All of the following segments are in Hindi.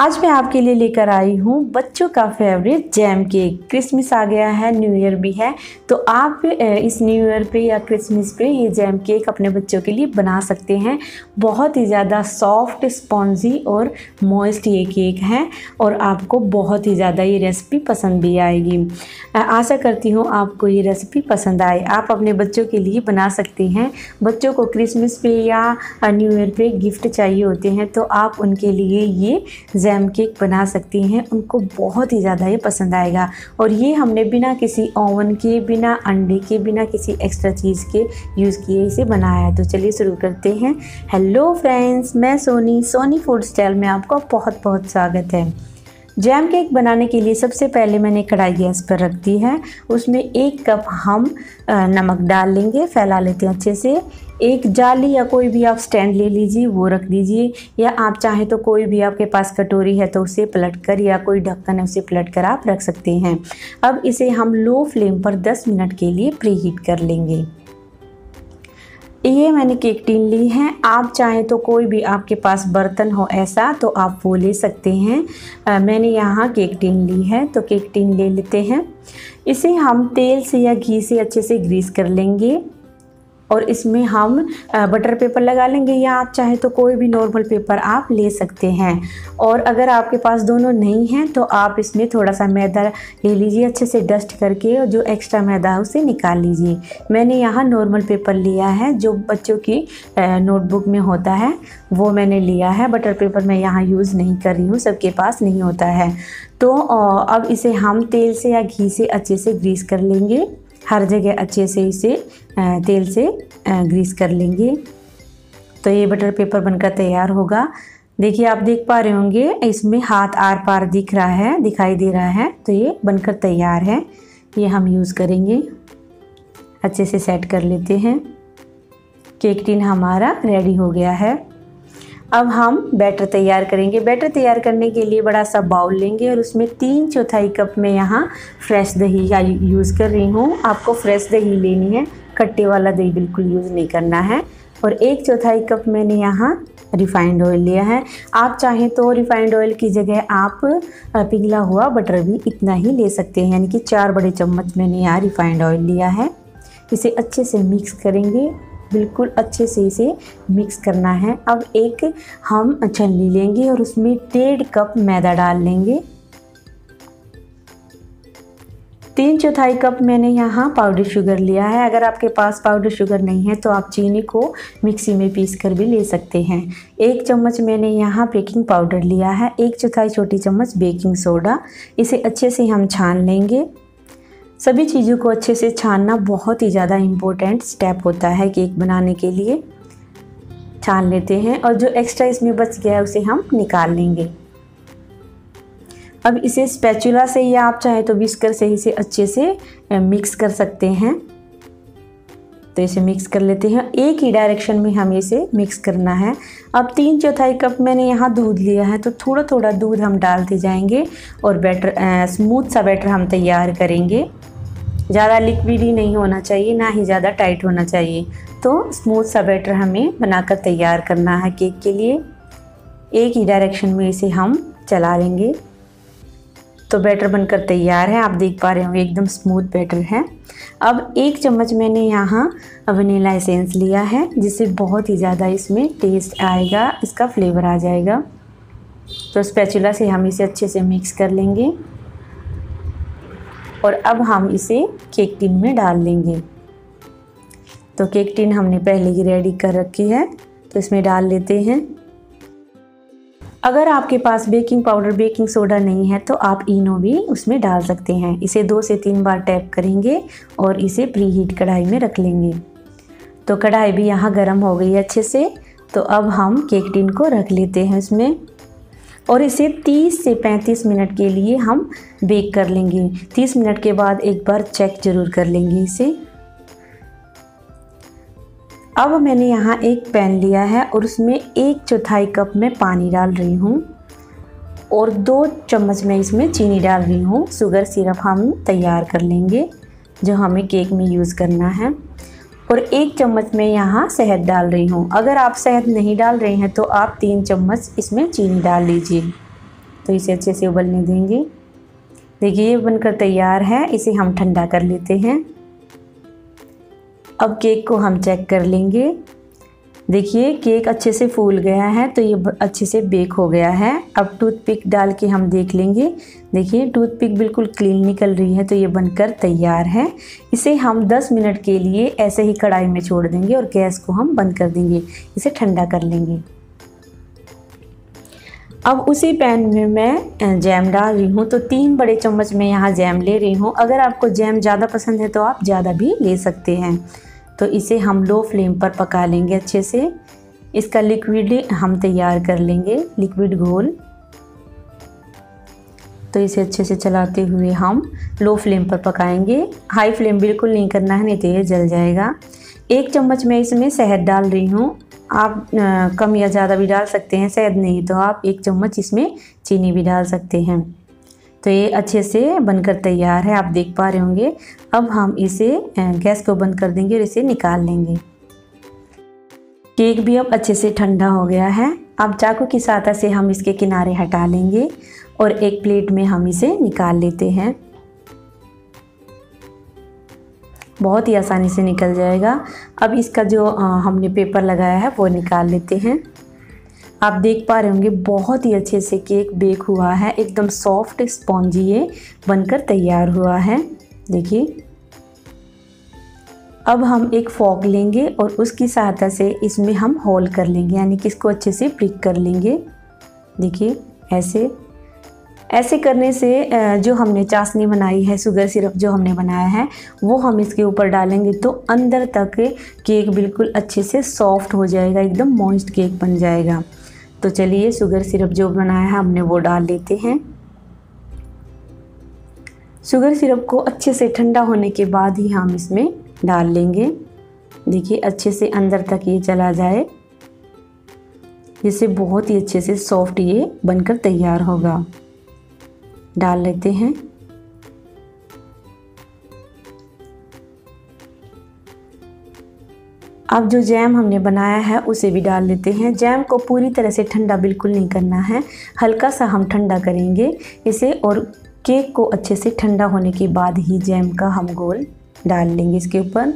आज मैं आपके लिए लेकर आई हूँ बच्चों का फेवरेट जैम केक क्रिसमस आ गया है न्यू ईयर भी है तो आप इस न्यू ईयर पे या क्रिसमस पे ये जैम केक अपने बच्चों के लिए बना सकते हैं। बहुत ही ज़्यादा सॉफ्ट स्पॉन्जी और मॉइस्ट ये केक है और आपको बहुत ही ज़्यादा ये रेसिपी पसंद भी आएगी। आशा करती हूँ आपको ये रेसिपी पसंद आए। आप अपने बच्चों के लिए बना सकते हैं। बच्चों को क्रिसमस पे या न्यू ईयर पे गिफ्ट चाहिए होते हैं तो आप उनके लिए ये जैम केक बना सकती हैं, उनको बहुत ही ज़्यादा ये पसंद आएगा। और ये हमने बिना किसी ओवन के, बिना अंडे के, बिना किसी एक्स्ट्रा चीज़ के यूज़ किए, इसे बनाया है। तो चलिए शुरू करते हैं। हेलो फ्रेंड्स मैं सोनी सोनी फ़ूड स्टाइल में आपका बहुत बहुत स्वागत है। जैम केक बनाने के लिए सबसे पहले मैंने कढ़ाई गैस पर रख दी है। उसमें एक कप हम नमक डाल लेंगे, फैला लेते हैं अच्छे से। एक जाली या कोई भी आप स्टैंड ले लीजिए, वो रख दीजिए। या आप चाहें तो कोई भी आपके पास कटोरी है तो उसे पलट कर या कोई ढक्कन है उसे पलट कर आप रख सकते हैं। अब इसे हम लो फ्लेम पर 10 मिनट के लिए प्री हीट कर लेंगे। ये मैंने केक टीन ली है। आप चाहें तो कोई भी आपके पास बर्तन हो ऐसा तो आप वो ले सकते हैं। आ, मैंने यहाँ केक टीन ली है तो केक टीन ले लेते हैं। इसे हम तेल से या घी से अच्छे से ग्रीस कर लेंगे। और इसमें हम बटर पेपर लगा लेंगे या आप चाहे तो कोई भी नॉर्मल पेपर आप ले सकते हैं। और अगर आपके पास दोनों नहीं हैं तो आप इसमें थोड़ा सा मैदा ले लीजिए, अच्छे से डस्ट करके और जो एक्स्ट्रा मैदा है उसे निकाल लीजिए। मैंने यहाँ नॉर्मल पेपर लिया है, जो बच्चों की नोटबुक में होता है, वो मैंने लिया है। बटर पेपर मैं यहाँ यूज़ नहीं कर रही हूँ, सबके पास नहीं होता है। तो अब इसे हम तेल से या घी से अच्छे से ग्रीस कर लेंगे। हर जगह अच्छे से इसे तेल से ग्रीस कर लेंगे। तो ये बटर पेपर बनकर तैयार होगा। देखिए, आप देख पा रहे होंगे, इसमें हाथ आर पार दिख रहा है, दिखाई दे रहा है। तो ये बनकर तैयार है। ये हम यूज़ करेंगे। अच्छे से सेट कर लेते हैं। केक टिन हमारा रेडी हो गया है। अब हम बैटर तैयार करेंगे। बैटर तैयार करने के लिए बड़ा सा बाउल लेंगे और उसमें तीन चौथाई कप में यहाँ फ्रेश दही का यूज़ कर रही हूँ। आपको फ्रेश दही लेनी है। खट्टे वाला दही बिल्कुल यूज़ नहीं करना है। और एक चौथाई कप मैंने यहाँ रिफ़ाइंड ऑयल लिया है। आप चाहें तो रिफ़ाइंड ऑयल की जगह आप पिघला हुआ बटर भी इतना ही ले सकते हैं। यानी कि चार बड़े चम्मच मैंने यहाँ रिफ़ाइंड ऑयल लिया है। इसे अच्छे से मिक्स करेंगे। बिल्कुल अच्छे से इसे मिक्स करना है। अब एक हम छलनी लेंगे और उसमें डेढ़ कप मैदा डाल लेंगे। तीन चौथाई कप मैंने यहाँ पाउडर शुगर लिया है। अगर आपके पास पाउडर शुगर नहीं है तो आप चीनी को मिक्सी में पीस कर भी ले सकते हैं। एक चम्मच मैंने यहाँ बेकिंग पाउडर लिया है। एक चौथाई छोटी चम्मच बेकिंग सोडा इसे अच्छे से हम छान लेंगे। सभी चीज़ों को अच्छे से छानना बहुत ही ज़्यादा इम्पोर्टेंट स्टेप होता है केक बनाने के लिए। छान लेते हैं और जो एक्स्ट्रा इसमें बच गया है उसे हम निकाल लेंगे। अब इसे स्पैचुला से या आप चाहें तो विस्कर से इसे अच्छे से मिक्स कर सकते हैं। तो इसे मिक्स कर लेते हैं। एक ही डायरेक्शन में हमें इसे मिक्स करना है। अब तीन चौथाई कप मैंने यहाँ दूध लिया है तो थोड़ा थोड़ा दूध हम डालते जाएँगे और बैटर स्मूथ सा बैटर हम तैयार करेंगे। ज़्यादा लिक्विड ही नहीं होना चाहिए, ना ही ज़्यादा टाइट होना चाहिए। तो स्मूथ सा बैटर हमें बनाकर तैयार करना है केक के लिए। एक ही डायरेक्शन में इसे हम चला लेंगे। तो बैटर बनकर तैयार है, आप देख पा रहे हो एकदम स्मूथ बैटर है। अब एक चम्मच मैंने यहाँ वनीला एसेंस लिया है, जिससे बहुत ही ज़्यादा इसमें टेस्ट आएगा, इसका फ्लेवर आ जाएगा। तो स्पैचुला से हम इसे अच्छे से मिक्स कर लेंगे। और अब हम इसे केक टिन में डाल लेंगे। तो केक टिन हमने पहले ही रेडी कर रखी है तो इसमें डाल लेते हैं। अगर आपके पास बेकिंग पाउडर, बेकिंग सोडा नहीं है तो आप इनो भी उसमें डाल सकते हैं। इसे दो से तीन बार टैप करेंगे और इसे प्री हीट कढ़ाई में रख लेंगे। तो कढ़ाई भी यहाँ गर्म हो गई अच्छे से तो अब हम केक टिन को रख लेते हैं इसमें। और इसे 30 से 35 मिनट के लिए हम बेक कर लेंगे। 30 मिनट के बाद एक बार चेक ज़रूर कर लेंगे इसे। अब मैंने यहाँ एक पैन लिया है और उसमें एक चौथाई कप में पानी डाल रही हूँ और दो चम्मच में इसमें चीनी डाल रही हूँ। शुगर सिरप हम तैयार कर लेंगे, जो हमें केक में यूज़ करना है। और एक चम्मच में यहाँ शहद डाल रही हूँ। अगर आप शहद नहीं डाल रहे हैं तो आप तीन चम्मच इसमें चीनी डाल लीजिए। तो इसे अच्छे से उबलने देंगे। देखिए, ये बनकर तैयार है। इसे हम ठंडा कर लेते हैं। अब केक को हम चेक कर लेंगे। देखिए, केक अच्छे से फूल गया है तो ये अच्छे से बेक हो गया है। अब टूथपिक डाल के हम देख लेंगे। देखिए, टूथपिक बिल्कुल क्लीन निकल रही है तो ये बनकर तैयार है। इसे हम 10 मिनट के लिए ऐसे ही कढ़ाई में छोड़ देंगे और गैस को हम बंद कर देंगे। इसे ठंडा कर लेंगे। अब उसी पैन में मैं जैम डाल रही हूँ तो तीन बड़े चम्मच में यहाँ जैम ले रही हूँ। अगर आपको जैम ज़्यादा पसंद है तो आप ज़्यादा भी ले सकते हैं। तो इसे हम लो फ्लेम पर पका लेंगे अच्छे से। इसका लिक्विड हम तैयार कर लेंगे, लिक्विड घोल। तो इसे अच्छे से चलाते हुए हम लो फ्लेम पर पकाएँगे। हाई फ्लेम बिल्कुल नहीं करना है, नहीं तो ये जल जाएगा। एक चम्मच मैं इसमें शहद डाल रही हूँ। आप कम या ज़्यादा भी डाल सकते हैं, शहद नहीं तो आप एक चम्मच इसमें चीनी भी डाल सकते हैं। तो ये अच्छे से बनकर तैयार है, आप देख पा रहे होंगे। अब हम इसे गैस को बंद कर देंगे और इसे निकाल लेंगे। केक भी अब अच्छे से ठंडा हो गया है। अब चाकू की सहायता से हम इसके किनारे हटा लेंगे और एक प्लेट में हम इसे निकाल लेते हैं। बहुत ही आसानी से निकल जाएगा। अब इसका जो हमने पेपर लगाया है, वो निकाल लेते हैं। आप देख पा रहे होंगे, बहुत ही अच्छे से केक बेक हुआ है। एकदम सॉफ्ट स्पॉन्जी ये बनकर तैयार हुआ है। देखिए। अब हम एक फॉग लेंगे और उसकी सहायता से इसमें हम होल कर लेंगे, यानी कि इसको अच्छे से प्रिक कर लेंगे। देखिए, ऐसे। ऐसे करने से जो हमने चाशनी बनाई है, शुगर सिरप जो हमने बनाया है, वो हम इसके ऊपर डालेंगे तो अंदर तक केक बिल्कुल अच्छे से सॉफ्ट हो जाएगा, एकदम मॉइस्ट केक बन जाएगा। तो चलिए शुगर सिरप जो बनाया है हमने वो डाल लेते हैं। शुगर सिरप को अच्छे से ठंडा होने के बाद ही हम इसमें डाल लेंगे। देखिए, अच्छे से अंदर तक ये चला जाए। जिससे बहुत ही अच्छे से सॉफ्ट ये बनकर तैयार होगा। डाल लेते हैं। अब जो जैम हमने बनाया है, उसे भी डाल लेते हैं। जैम को पूरी तरह से ठंडा बिल्कुल नहीं करना है। हल्का सा हम ठंडा करेंगे। इसे और केक को अच्छे से ठंडा होने के बाद ही जैम का हम गोल डाल लेंगे इसके ऊपर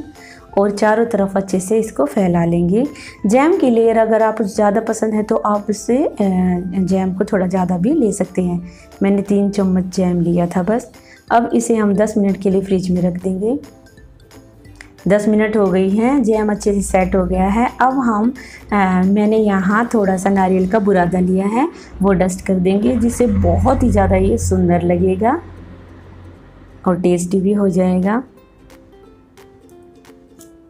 और चारों तरफ़ अच्छे से इसको फैला लेंगे। जैम की लेयर अगर आप ज़्यादा पसंद है तो आप उससे जैम को थोड़ा ज़्यादा भी ले सकते हैं। मैंने तीन चम्मच जैम लिया था बस। अब इसे हम 10 मिनट के लिए फ्रिज में रख देंगे। दस मिनट हो गई हैं जैम अच्छे से सेट हो गया है। अब हम आ, मैंने यहाँ थोड़ा सा नारियल का बुरादा लिया है वो डस्ट कर देंगे जिससे बहुत ही ज़्यादा ये सुंदर लगेगा और टेस्टी भी हो जाएगा।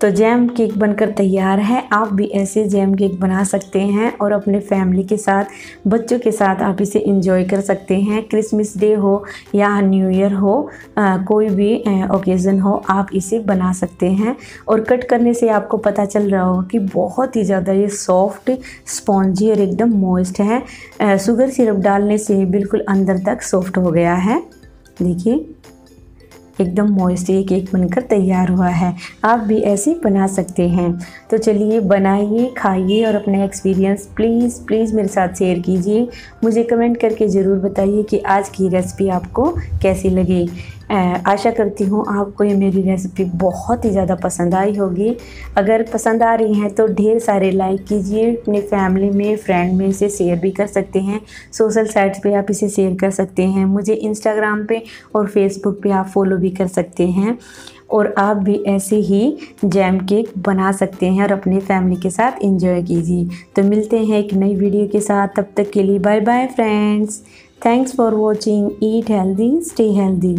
तो जैम केक बनकर तैयार है। आप भी ऐसे जैम केक बना सकते हैं और अपने फैमिली के साथ बच्चों के साथ आप इसे इंजॉय कर सकते हैं। क्रिसमस डे हो या न्यू ईयर हो आ, कोई भी ओकेज़न हो आप इसे बना सकते हैं। और कट करने से आपको पता चल रहा होगा कि बहुत ही ज़्यादा ये सॉफ्ट स्पॉन्जी और एकदम मॉइस्ट है। शुगर सिरप डालने से बिल्कुल अंदर तक सॉफ्ट हो गया है। देखिए। एकदम मॉइस्ट ये केक बनकर तैयार हुआ है। आप भी ऐसे बना सकते हैं। तो चलिए बनाइए, खाइए और अपना एक्सपीरियंस प्लीज़ प्लीज़ मेरे साथ शेयर कीजिए। मुझे कमेंट करके ज़रूर बताइए कि आज की रेसिपी आपको कैसी लगी। आशा करती हूँ आपको ये मेरी रेसिपी बहुत ही ज़्यादा पसंद आई होगी। अगर पसंद आ रही हैं तो ढेर सारे लाइक कीजिए, अपने फैमिली में फ्रेंड में इसे शेयर भी कर सकते हैं। सोशल साइट्स पे आप इसे शेयर कर सकते हैं, मुझे इंस्टाग्राम पे और फेसबुक पे आप फॉलो भी कर सकते हैं। और आप भी ऐसे ही जैम केक बना सकते हैं और अपने फैमिली के साथ इंजॉय कीजिए। तो मिलते हैं एक नई वीडियो के साथ, तब तक के लिए bye bye friends thanks for watching eat healthy stay healthy